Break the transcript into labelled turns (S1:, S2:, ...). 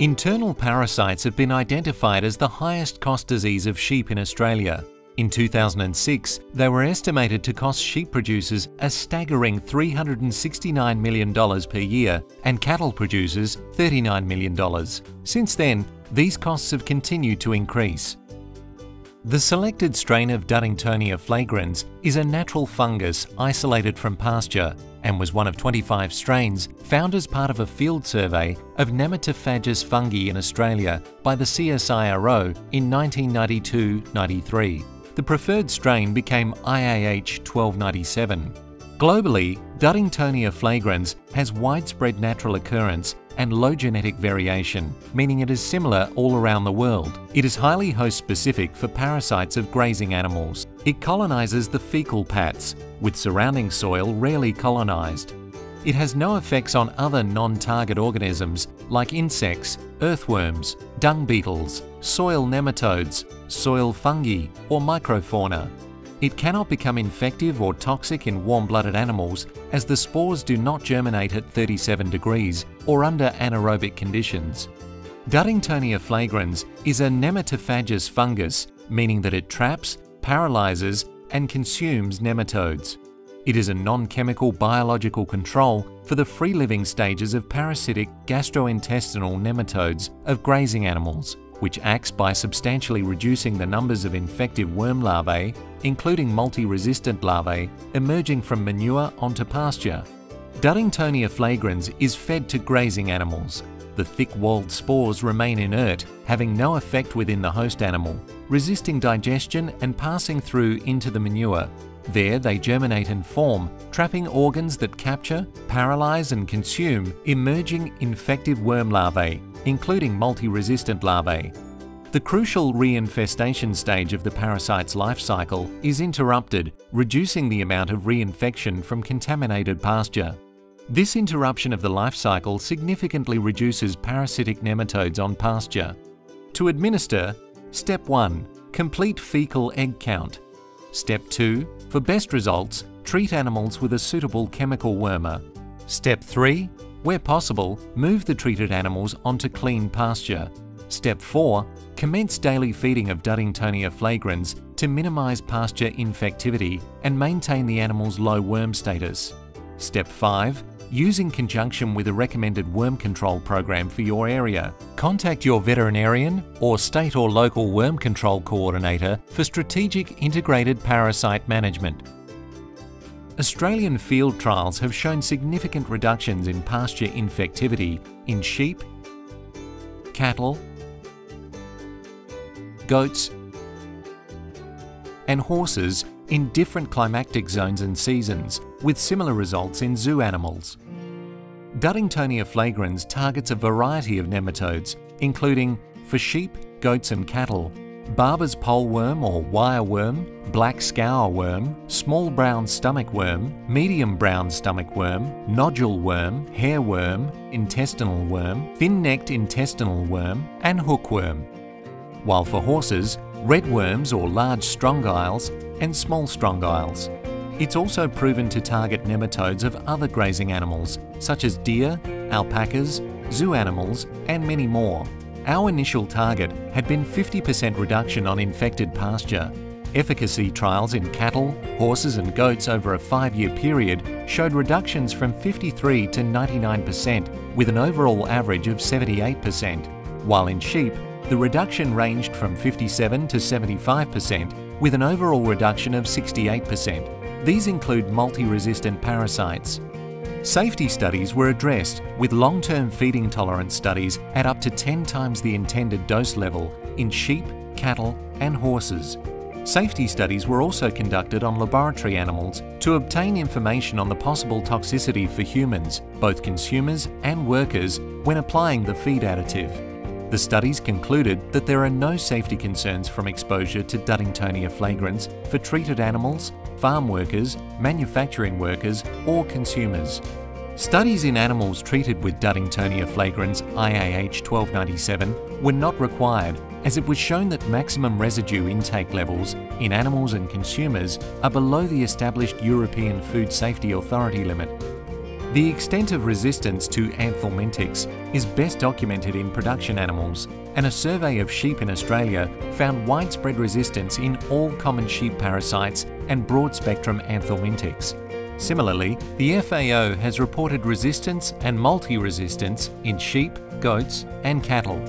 S1: Internal parasites have been identified as the highest cost disease of sheep in Australia. In 2006, they were estimated to cost sheep producers a staggering $369 million per year and cattle producers $39 million. Since then, these costs have continued to increase. The selected strain of Duddingtonia flagrans is a natural fungus isolated from pasture and was one of 25 strains found as part of a field survey of Nematophagous fungi in Australia by the CSIRO in 1992-93. The preferred strain became IAH 1297. Globally, Duddingtonia flagrans has widespread natural occurrence and low genetic variation, meaning it is similar all around the world. It is highly host-specific for parasites of grazing animals. It colonizes the fecal pats, with surrounding soil rarely colonized. It has no effects on other non-target organisms like insects, earthworms, dung beetles, soil nematodes, soil fungi or microfauna. It cannot become infective or toxic in warm-blooded animals as the spores do not germinate at 37 degrees or under anaerobic conditions. Duddingtonia flagrans is a nematophagous fungus, meaning that it traps, paralyzes and consumes nematodes. It is a non-chemical biological control for the free-living stages of parasitic gastrointestinal nematodes of grazing animals which acts by substantially reducing the numbers of infective worm larvae, including multi-resistant larvae, emerging from manure onto pasture. Duddingtonia flagrans is fed to grazing animals. The thick-walled spores remain inert, having no effect within the host animal, resisting digestion and passing through into the manure. There they germinate and form, trapping organs that capture, paralyze and consume emerging infective worm larvae, including multi-resistant larvae. The crucial reinfestation stage of the parasite's life cycle is interrupted, reducing the amount of reinfection from contaminated pasture. This interruption of the life cycle significantly reduces parasitic nematodes on pasture. To administer, Step 1. Complete fecal egg count. Step 2. For best results, treat animals with a suitable chemical wormer. Step 3. Where possible, move the treated animals onto clean pasture. Step 4. Commence daily feeding of Duddingtonia flagrans to minimise pasture infectivity and maintain the animal's low worm status. Step 5. Use in conjunction with a recommended worm control program for your area. Contact your veterinarian or state or local worm control coordinator for strategic integrated parasite management. Australian field trials have shown significant reductions in pasture infectivity in sheep, cattle, goats and horses in different climatic zones and seasons, with similar results in zoo animals. Duddingtonia flagrans targets a variety of nematodes, including, for sheep, goats and cattle, Barber's poleworm or wireworm, black scour worm, small brown stomach worm, medium brown stomach worm, nodule worm, hairworm, intestinal worm, thin-necked intestinal worm, and hookworm. While for horses, redworms or large strongyles and small strongyles. It's also proven to target nematodes of other grazing animals, such as deer, alpacas, zoo animals, and many more. Our initial target had been 50% reduction on infected pasture. Efficacy trials in cattle, horses and goats over a five-year period showed reductions from 53 to 99% with an overall average of 78%, while in sheep, the reduction ranged from 57 to 75% with an overall reduction of 68%. These include multi-resistant parasites, Safety studies were addressed with long-term feeding tolerance studies at up to 10 times the intended dose level in sheep, cattle and horses. Safety studies were also conducted on laboratory animals to obtain information on the possible toxicity for humans, both consumers and workers, when applying the feed additive. The studies concluded that there are no safety concerns from exposure to Duddingtonia flagrans for treated animals, farm workers, manufacturing workers or consumers. Studies in animals treated with Duddingtonia flagrans IAH 1297 were not required as it was shown that maximum residue intake levels in animals and consumers are below the established European Food Safety Authority limit The extent of resistance to anthelmintics is best documented in production animals, and a survey of sheep in Australia found widespread resistance in all common sheep parasites and broad-spectrum anthelmintics. Similarly, the FAO has reported resistance and multi-resistance in sheep, goats and cattle.